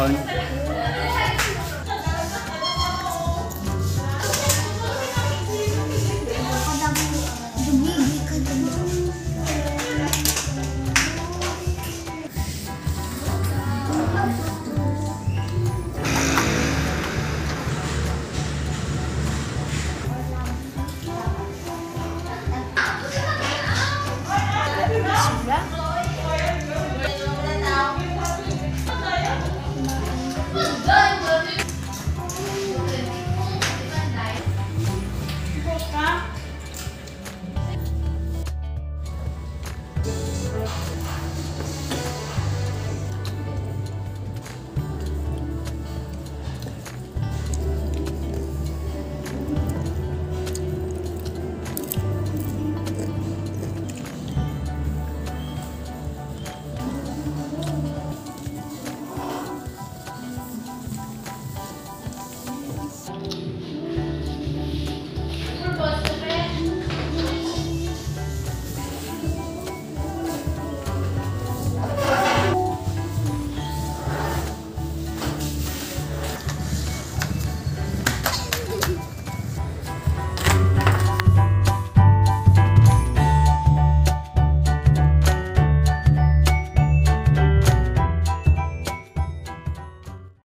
rồi.